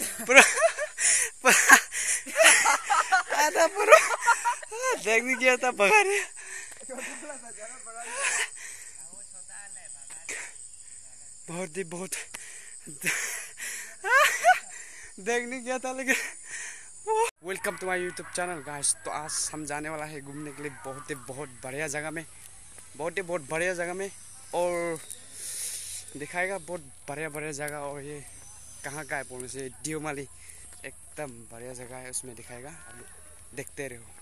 पूरा गया था भगा रहे बहुत बहुत देखने गया था लेकिन welcome to my YouTube channel guys तो आज हम जाने वाला है घूमने के लिए बहुत ही बहुत बढ़िया जगह में। बहुत ही बहुत बढ़िया जगह में और दिखाएगा बहुत बढ़िया बढ़िया जगह और ये कहाँ का है से डियोमाली एकदम बढ़िया जगह है उसमें दिखाएगा। देखते रहो।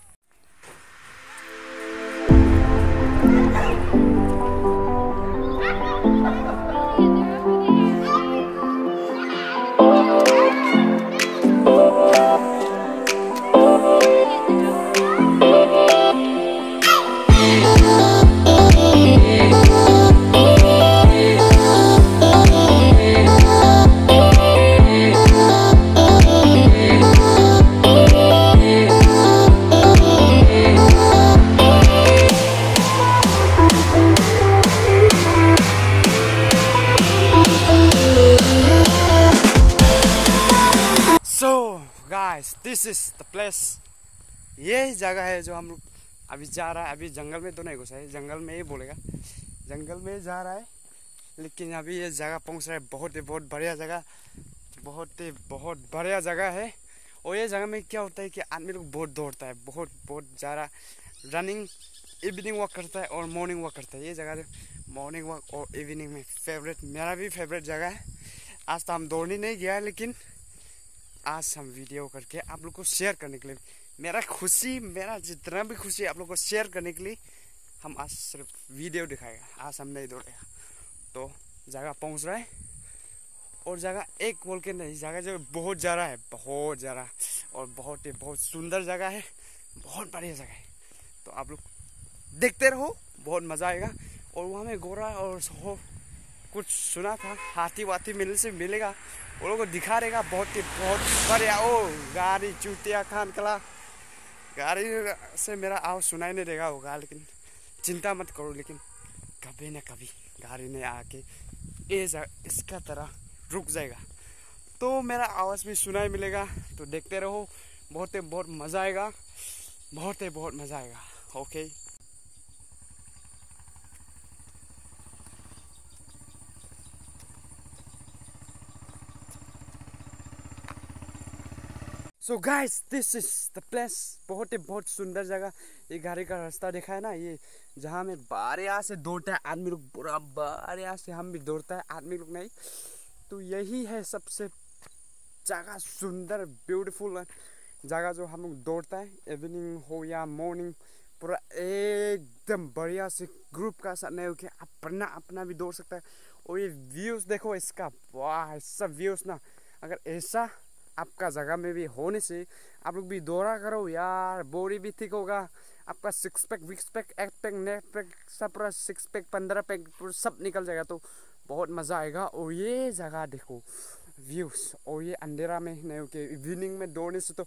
प्लेस ये जगह है जो हम लोग अभी जा रहा है। अभी जंगल में तो नहीं घुसा है। जंगल में ही बोलेगा। जंगल में जा रहा है, लेकिन अभी ये जगह पहुँच रहा है। बहुत ही, बहुत बढ़िया जगह। बहुत ही, बहुत बढ़िया जगह है। और ये जगह में क्या होता है कि आदमी लोग बहुत दौड़ता है। बहुत बहुत ज़्यादा रनिंग इवनिंग वॉक करता है और मॉर्निंग वॉक करता है। ये जगह मॉर्निंग वॉक और इवनिंग में फेवरेट मेरा भी फेवरेट जगह है। आज तो हम दौड़ने नहीं गया, लेकिन आज हम वीडियो करके आप लोग को शेयर करने के लिए, मेरा खुशी, मेरा जितना भी खुशी आप लोग को शेयर करने के लिए, हम आज सिर्फ़ वीडियो दिखाएगा। आज हम नहीं दौड़ेगा तो जगह पहुँच रहा है। और जगह एक बोल के नहीं, जगह जो बहुत ज़्यादा है, बहुत ज़्यादा। और बहुत ही, बहुत सुंदर जगह है, बहुत बढ़िया जगह है। तो आप लोग देखते रहो, बहुत मज़ा आएगा। और वहाँ में गोरा और हो, कुछ सुना था, हाथी वाथी मिलने से मिलेगा। वो लोग दिखा रहेगा बहुत ही, बहुत बढ़िया। ओ, गाड़ी चूतिया खान कला। गाड़ी से मेरा आवाज़ सुनाई नहीं देगा होगा, लेकिन चिंता मत करो, लेकिन कभी ना कभी गाड़ी ने आके ये इसका तरह रुक जाएगा। तो मेरा आवाज़ भी सुनाई मिलेगा तो देखते रहो, बहुत ही, बहुत मज़ा आएगा, बहुत ही, बहुत मज़ा आएगा okay so guys this is the place बहुत ही, बहुत सुंदर जगह। ये गाड़ी का रास्ता देखा है ना? ये जहाँ में बारिया से दौड़ता है, आदमी लोग पूरा बारिया से हम भी दौड़ता है, आदमी लोग नहीं। तो यही है सबसे जगह सुंदर ब्यूटीफुल जगह जो हम लोग दौड़ता है। इवनिंग हो या मॉर्निंग पूरा एकदम बढ़िया से ग्रुप का साथ नहीं होके अपना अपना भी दौड़ सकता है। और ये व्यूज़ देखो इसका। वाह सब व्यूज़ ना। अगर ऐसा आपका जगह में भी होने से आप लोग भी दौरा करो यार बॉडी भी ठीक होगा। आपका six pack Vicks pack eight pack net pack सब पूरा सिक्स पैक पंद्रह पैक सब निकल जाएगा तो बहुत मज़ा आएगा। और ये जगह देखो व्यूज़ और ये अंधेरा में, नहीं, ओके इवनिंग में दौड़ने से तो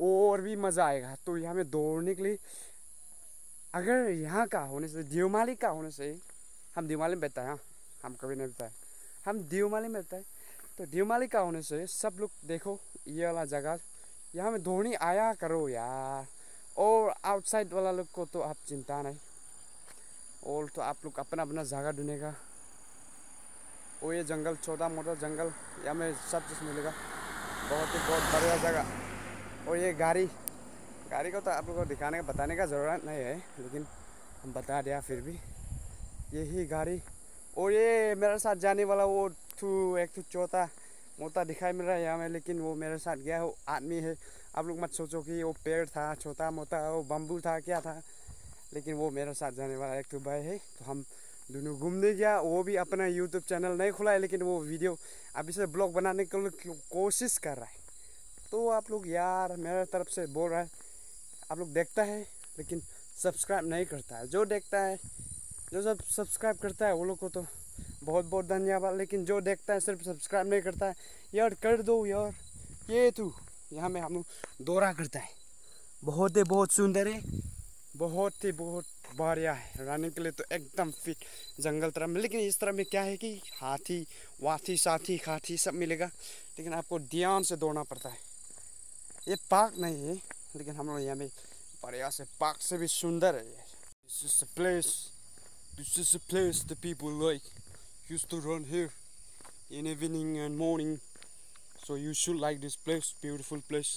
और भी मज़ा आएगा। तो यहाँ में दौड़ने के लिए, अगर यहाँ का होने से दियोमाली का होने से, हम दियोमाली में बैठता है हम कभी नहीं बैठता है। हम दियोमाली में बैठता है तो दियोमाली का होने से सब लोग देखो, ये वाला जगह। यहाँ में धोनी आया करो यार। और आउटसाइड वाला लोग को तो आप चिंता नहीं। और तो आप लोग अपना अपना जगह ढूंढेगा। और ये जंगल, छोटा मोटा जंगल, यहाँ में सब चीज़ मिलेगा। बहुत ही, बहुत बढ़िया जगह। और ये गाड़ी गाड़ी को तो आप लोग को दिखाने का, बताने का ज़रूरत नहीं है, लेकिन हम बता दिया फिर भी। यही गाड़ी। और ये मेरे साथ जाने वाला वो टू, एक टू चौथा मोटा दिखाई मिल रहा है यहाँ में, लेकिन वो मेरे साथ गया वो आदमी है। आप लोग मत सोचो कि वो पेड़ था, छोटा मोटा, वो बम्बू था, क्या था। लेकिन वो मेरे साथ जाने वाला एक तो भाई है तो हम दोनों घूमने गया। वो भी अपना यूट्यूब चैनल नहीं खुला है, लेकिन वो वीडियो अभी से ब्लॉग बनाने के कोशिश कर रहा है। तो आप लोग यार मेरे तरफ़ से बोल रहा है, आप लोग देखता है, लेकिन सब्सक्राइब नहीं करता है। जो देखता है, जो सब सब्सक्राइब करता है, वो लोग को तो बहुत बहुत धन्यवाद, लेकिन जो देखता है सिर्फ़ सब्सक्राइब नहीं करता है। यार, कर दो यार। ये तू, यहाँ में हम दौरा करता है। बहुत ही बहुत सुंदर है। बहुत ही बहुत बढ़िया है। रनिंग के लिए तो एकदम फिट जंगल तरह में। लेकिन इस तरह में क्या है कि हाथी, वाथी, साथी, खाथी सब मिलेगा। लेकिन आपको ध्यान से दौड़ना पड़ता है। ये पार्क नहीं है, लेकिन हम लोग यहाँ में बढ़िया से पार्क से भी सुंदर है। Place this is place the people like use to run here in evening and morning so you should like this place beautiful place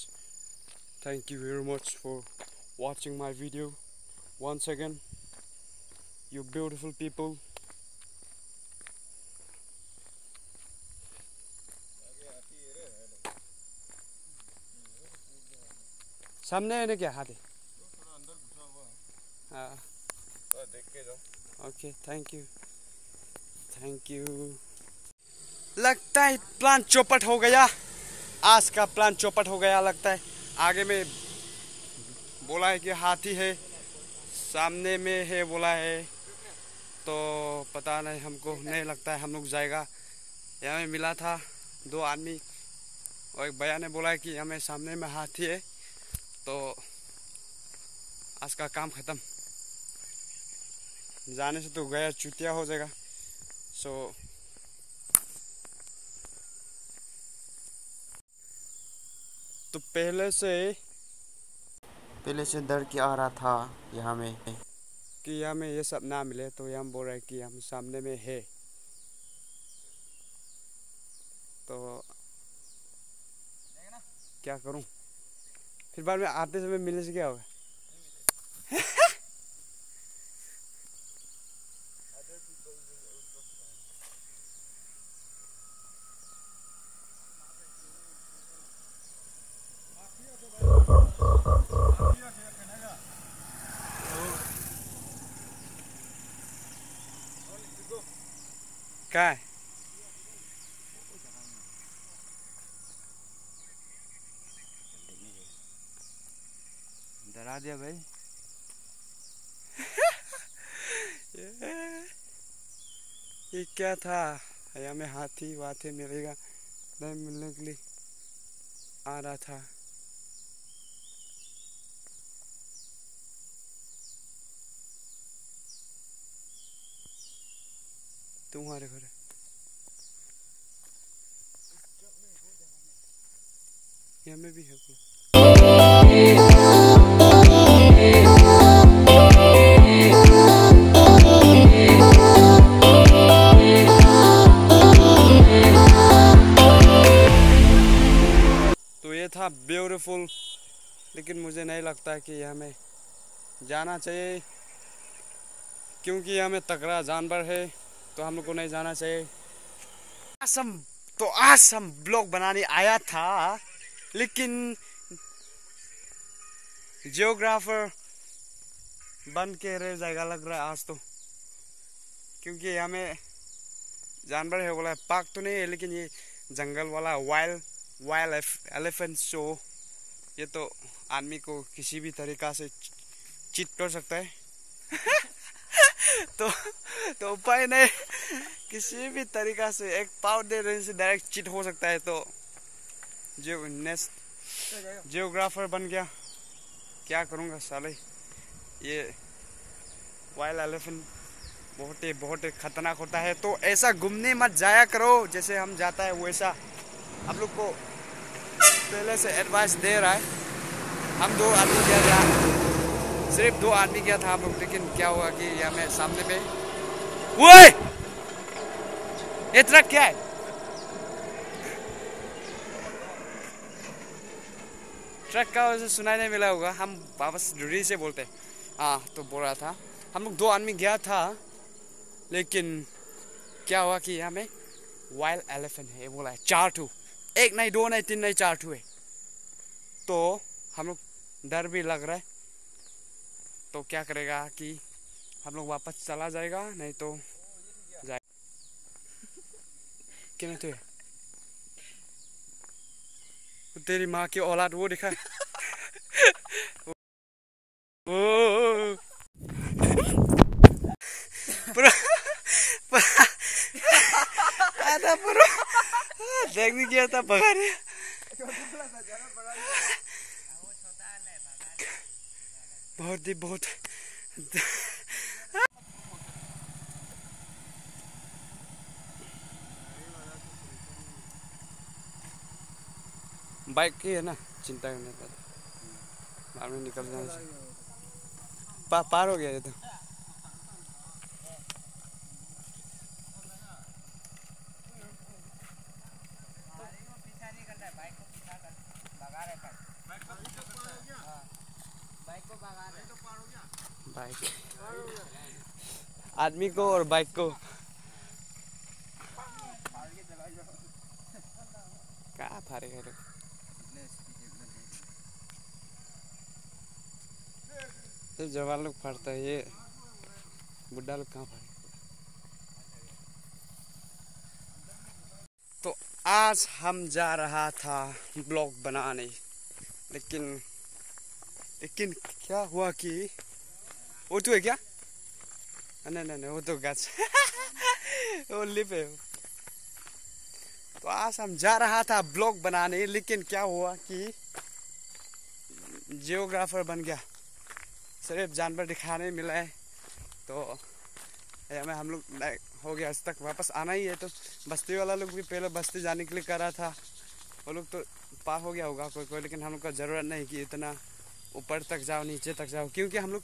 thank you very much for watching my video once again you beautiful people सामने है ना क्या हाथी हाँ देख के जाओ okay thank you Thank you लगता है प्लान चौपट हो गया। आज का प्लान चौपट हो गया, लगता है। आगे में बोला है कि हाथी है, सामने में है बोला है। तो पता नहीं, हमको नहीं लगता है, हम लोग जाएगा। यहाँ में मिला था दो आदमी, और एक भैया ने बोला है कि हमें सामने में हाथी है। तो आज का काम ख़त्म। जाने से तो गया, चुतिया हो जाएगा। सो तो पहले से पहले से डर के आ रहा था यहाँ में। कि यहाँ में ये सब ना मिले तो यहाँ बोल रहे हैं कि हम सामने में है। तो क्या करूँ? फिर बाद में आते समय मिलने से क्या होगा? क्या? डरा दिया भाई. ये, ये क्या था? यहाँ में हाथी वाथी मिलेगा नहीं मिलने के लिए आ रहा था। तुम्हारे घर यहाँ में भी है तो ये था ब्यूटीफुल लेकिन मुझे नहीं लगता है कि हमें जाना चाहिए, क्योंकि हमें तगड़ा जानवर है। तो हम लोग को नहीं जाना चाहिए। आसम तो आज हम ब्लॉग बनाने आया था, लेकिन जियोग्राफर बन के रह जाएगा लग रहा है आज तो। क्योंकि हमें जानवर है, बोला पार्क तो नहीं है, लेकिन ये जंगल वाला वाइल्ड वाइल्ड एलिफेंट शो ये तो आदमी को किसी भी तरीका से चिट कर सकता है। तो तो उपाय नहीं। किसी भी तरीका से एक पाव दे देने से डायरेक्ट चिट हो सकता है तो। जो नेक्स्ट जियोग्राफर बन गया। क्या करूँगा साले? ये वाइल्ड एलिफेंट बहुत ही बहुत ही खतरनाक होता है। तो ऐसा घूमने मत जाया करो, जैसे हम जाता है वैसा। आप लोग को पहले से एडवाइस दे रहा है। हम दो आदमी गया था। सिर्फ़ दो आदमी गया था हम लोग, लेकिन क्या हुआ कि यहाँ में सामने में ओए! ये ट्रक क्या है? ट्रक का वजह सुनाई नहीं मिला होगा, हम वापस दूरी से बोलते हाँ। तो बोल रहा था, हम लोग दो आदमी गया था, लेकिन क्या हुआ कि यहाँ में वाइल्ड एलिफेंट है, ये बोला है, चार ठू। एक नहीं, दो नहीं, तीन नहीं, चार ठू है। तो हम लोग डर भी लग रहा है। तो क्या करेगा कि हम लोग वापस चला जाएगा, नहीं तो जाए क्या तो तेरी माँ की औलाद वो दिखा। ओ। पूरा पूरा आधा पूरा देख भी गया था भगा बहुत ही बहुत बाइक की है ना चिंता करने का। बाद में निकल जाने पा, पार हो गया ये तो। बाइक। आदमी को और बाइक को। कहाँ फाड़ेगा ये ये जवान लोग फाड़ता है, ये बुढ़ा लोग कहाँ फाड़े तो आज हम जा रहा था ब्लॉग बनाने, लेकिन लेकिन क्या हुआ कि वो तो है क्या? नहीं नहीं नहीं, वो तो गाछ वो लिप है तो आज हम जा रहा था ब्लॉग बनाने, लेकिन क्या हुआ कि जियोग्राफर बन गया। सिर्फ़ जानवर दिखाने मिला है। तो हमें हम लोग हो गया, आज तक वापस आना ही है। तो बस्ती वाला लोग भी पहले बस्ती जाने के लिए कर रहा था। वो लोग तो पार हो गया होगा कोई कोई, लेकिन हम लोग का ज़रूरत नहीं कि इतना ऊपर तक जाओ, नीचे तक जाओ, क्योंकि हम लोग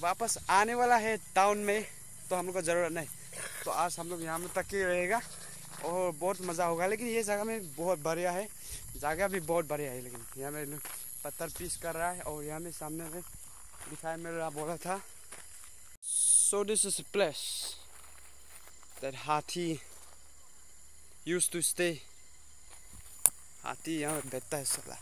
वापस आने वाला है टाउन में तो हम लोग को ज़रूरत नहीं। तो आज हम लोग यहाँ तक ही रहेगा, और बहुत मज़ा होगा। लेकिन ये जगह में बहुत बढ़िया है, जगह भी बहुत बढ़िया है, लेकिन यहाँ में पत्थर पीस कर रहा है, और यहाँ में सामने में दिखाई मिल रहा बोला था। So this is place that हाथी यूज़ टू स्टे हाथी यहाँ बैठता है सला।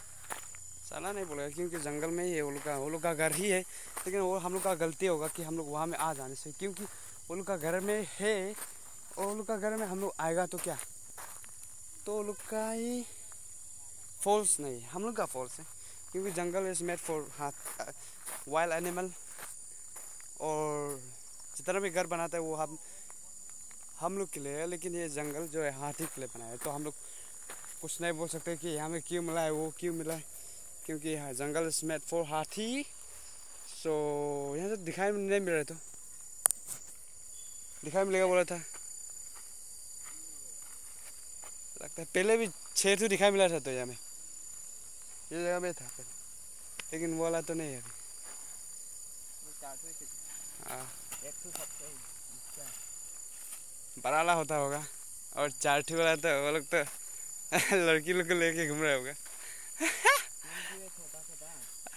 साला नहीं बोलेगा क्योंकि जंगल में ही है, वो लोग का लोग का घर ही है। लेकिन वो हम लोग का गलती होगा कि हम लोग वहाँ में आ जाने से, क्योंकि वो लोग का घर में है और वो लोग का घर में हम लोग आएगा तो क्या? तो वो लोग का ही फॉल्स नहीं हम लोग का फॉल्स है। क्योंकि जंगल इज़ मेड फॉर हाथ वाइल्ड एनिमल और जितना भी घर बनाता है वो हम हम लोग के लिए है, लेकिन ये जंगल जो है हाथी के लिए बनाया है। तो हम लोग कुछ नहीं बोल सकते कि यहाँ में क्यों मिला है, वो क्यों मिला है, क्योंकि यहाँ जंगल इज़ मेड फॉर हाथी। सो यहाँ से दिखाई नहीं मिल रहा तो। दिखाई मिलेगा बोला था। लगता है पहले भी छः तो दिखाई मिला था तो यहाँ में। ये जगह में था पहले। लेकिन वो वाला तो नहीं है अभी हाँ। बड़ा वाला होता होगा। और चारठी वाला तो वो लोग तो लड़की लोग को लेके घूम रहे होगा।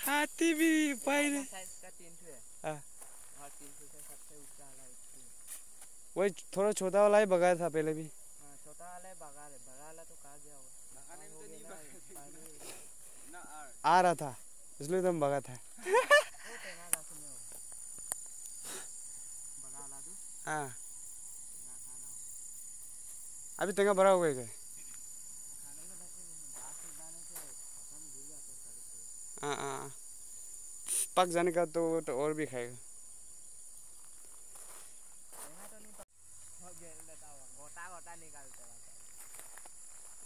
हाथी भी पाई नहीं। हाँ। वही थोड़ा छोटा वाला ही बगाया था पहले भी। आ रहा था, इसलिए तो हम भगा था। हाँ। अभी तंगा भरा हो गया क्या? हाँ हाँ पक जाने का तो तो और भी खाएगा।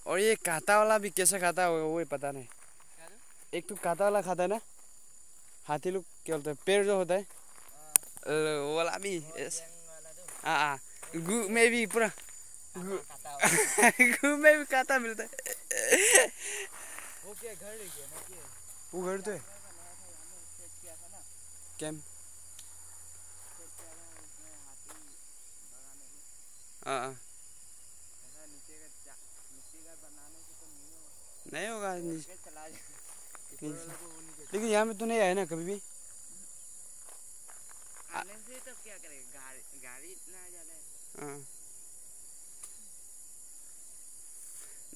और ये कांटा वाला भी कैसे खाता होगा, वो ही पता नहीं। एक तो कांटा वाला खाता है ना? हाथी लोग क्या बोलते हैं? पेड़ जो होता है। वाला भी हाँ हाँ। गु में भी पूरा। गु में भी कांटा मिलता है। वो घर तो है। कैम हाँ हाँ। नहीं होगा। नीचे नीचे। लेकिन यहाँ में तो नहीं आया ना कभी भी। आने से क्या करेगा? गाड़ी गाड़ी इतना ज़्यादा है।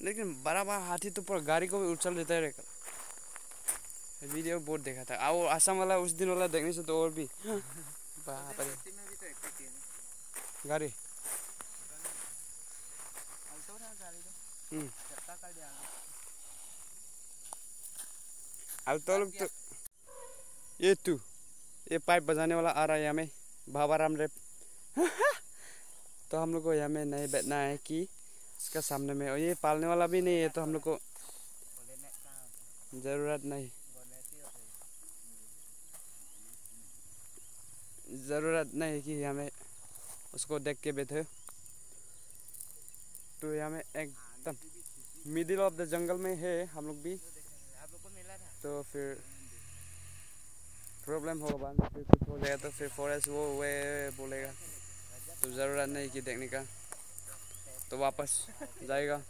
लेकिन बड़ा बड़ा हाथी तो पूरा गाड़ी को भी उछल देता है वीडियो बहुत देखा था। और आसाम वाला उस दिन वाला देखने से तो और भी। बाप रे। तो गाड़ी तो। हम्म। चक्का कर दिया अब तो लोग तो ये तू, ये पाइप बजाने वाला आ रहा है यहाँ में, बाबा राम रेप तो हम लोग को यहाँ में नहीं बैठना है कि इसका सामने में और ये पालने वाला भी नहीं है तो हम लोग को ज़रूरत नहीं। ज़रूरत नहीं कि हमें उसको देख के बैठे। तो यहाँ में एकदम मिडिल ऑफ़ द जंगल में है हम लोग भी। तो फिर प्रॉब्लम होगा बाद फिर कुछ हो जाएगा तो फिर फॉरेस्ट वो वे बोलेगा तो ज़रूरत नहीं कि देखने का तो वापस जाएगा।